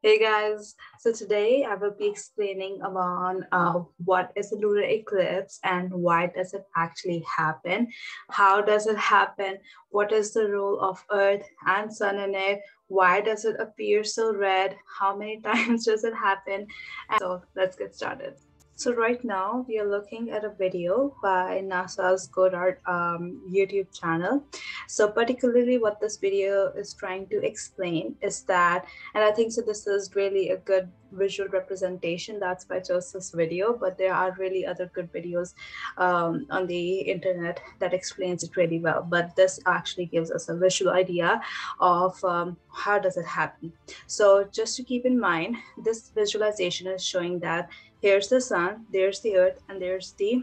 Hey guys, so today I will be explaining about uh, what is a lunar eclipse and why does it actually happen? How does it happen? What is the role of Earth and Sun in it? Why does it appear so red? How many times does it happen? And so let's get started. So right now we are looking at a video by NASA's Goddard um, YouTube channel. So particularly what this video is trying to explain is that, and I think so this is really a good visual representation. That's chose this video, but there are really other good videos um, on the internet that explains it really well. But this actually gives us a visual idea of um, how does it happen. So just to keep in mind, this visualization is showing that here's the sun, there's the earth, and there's the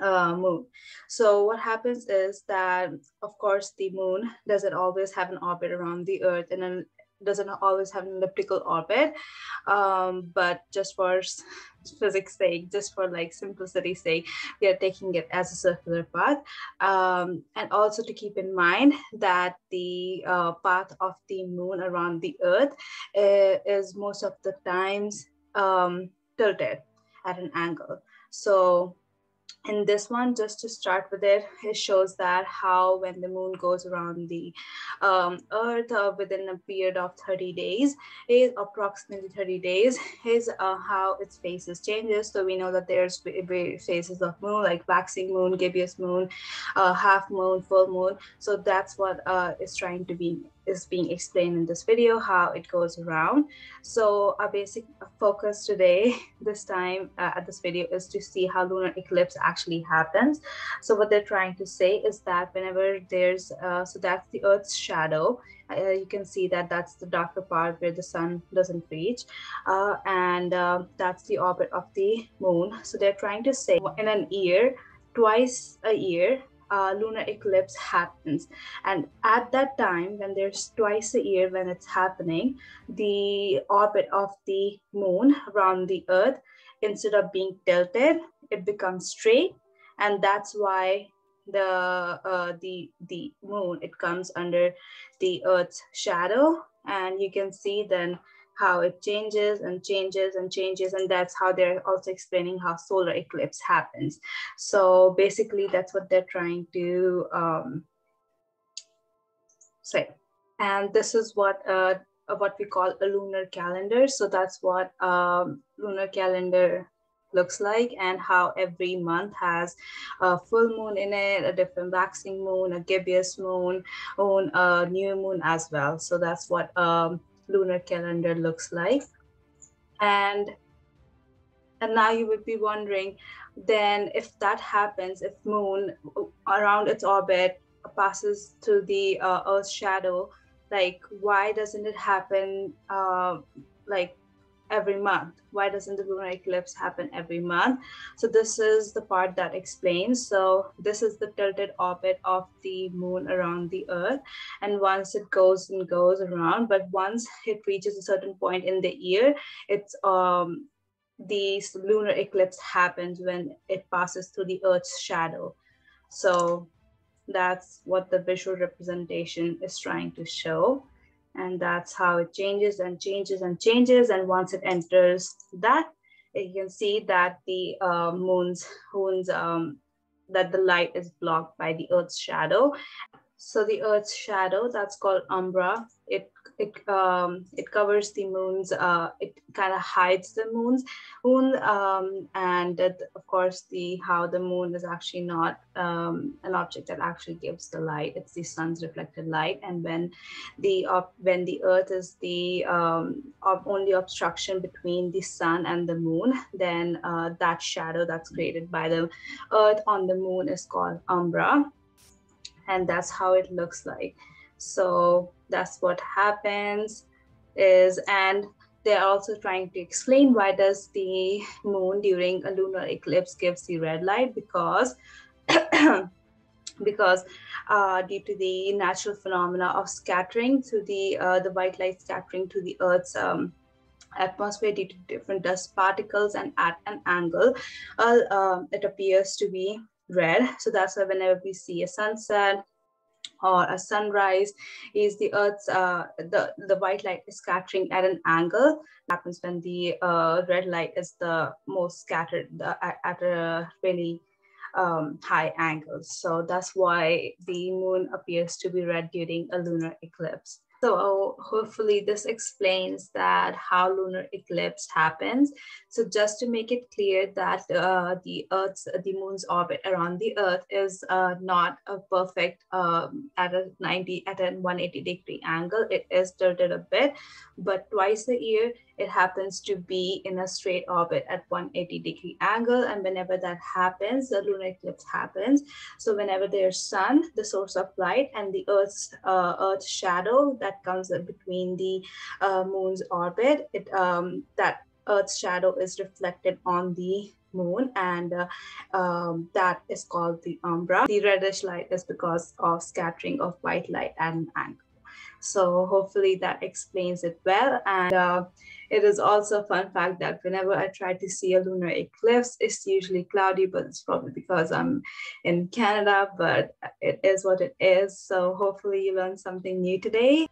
uh, moon. So what happens is that, of course, the moon doesn't always have an orbit around the earth and then doesn't always have an elliptical orbit. Um, but just for physics sake, just for like simplicity sake, we are taking it as a circular path. Um, and also to keep in mind that the uh, path of the moon around the earth uh, is most of the times um, tilted at an angle. So in this one, just to start with it, it shows that how when the moon goes around the um, earth uh, within a period of 30 days, is approximately 30 days, is uh, how its phases changes. So we know that there's phases of moon like waxing moon, gibbous moon, uh, half moon, full moon. So that's what uh, is trying to be is being explained in this video, how it goes around. So our basic focus today, this time uh, at this video is to see how lunar eclipse actually happens. So what they're trying to say is that whenever there's, uh, so that's the Earth's shadow, uh, you can see that that's the darker part where the sun doesn't reach uh, and uh, that's the orbit of the moon so they're trying to say in an year twice a year uh, lunar eclipse happens. And at that time, when there's twice a year when it's happening, the orbit of the moon around the earth, instead of being tilted, it becomes straight. And that's why the uh, the the moon it comes under the earth's shadow and you can see then how it changes and changes and changes. And that's how they're also explaining how solar eclipse happens. So basically that's what they're trying to um, say. And this is what uh, what we call a lunar calendar. So that's what um, lunar calendar looks like and how every month has a full moon in it, a different waxing moon, a gibbous moon, a new moon as well. So that's what um, lunar calendar looks like. And, and now you would be wondering, then if that happens, if moon around its orbit passes to the uh, Earth's shadow, like why doesn't it happen uh, like every month. Why doesn't the lunar eclipse happen every month? So this is the part that explains. So this is the tilted orbit of the moon around the earth. And once it goes and goes around, but once it reaches a certain point in the year, it's um, the lunar eclipse happens when it passes through the earth's shadow. So that's what the visual representation is trying to show and that's how it changes and changes and changes. And once it enters that, you can see that the uh, moon's, moon's um, that the light is blocked by the Earth's shadow. So the Earth's shadow, that's called umbra. It it um, it covers the moon's. Uh, it kind of hides the moon's moon, um, and of course the how the moon is actually not um, an object that actually gives the light. It's the sun's reflected light, and when the uh, when the Earth is the um, only obstruction between the sun and the moon, then uh, that shadow that's created by the Earth on the moon is called umbra and that's how it looks like. So that's what happens is, and they're also trying to explain why does the moon during a lunar eclipse gives the red light because because uh, due to the natural phenomena of scattering to the uh, the white light scattering to the Earth's um, atmosphere due to different dust particles and at an angle, uh, um, it appears to be red. So that's why whenever we see a sunset or a sunrise is the earth's uh, the the white light is scattering at an angle. Happens when the uh, red light is the most scattered at, at, a really um, high angle. So that's why the moon appears to be red during a lunar eclipse so hopefully this explains that how lunar eclipse happens. So just to make it clear that uh, the Earth's, the moon's orbit around the Earth is uh, not a perfect um, at a 90, at a 180 degree angle. It is tilted a bit, but twice a year, it happens to be in a straight orbit at 180 degree angle. And whenever that happens, the lunar eclipse happens. So whenever there's sun, the source of light, and the Earth's uh, Earth shadow that comes between the uh, moon's orbit, it um, that Earth's shadow is reflected on the moon and uh, um, that is called the umbra. The reddish light is because of scattering of white light at an angle. So hopefully that explains it well. And uh, it is also a fun fact that whenever I try to see a lunar eclipse, it's usually cloudy, but it's probably because I'm in Canada, but it is what it is. So hopefully you learned something new today.